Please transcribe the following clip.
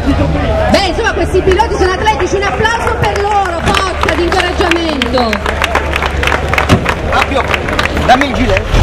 Beh, insomma, questi piloti sono atletici, un applauso per loro, forza di incoraggiamento. Appio, dammi il gilet.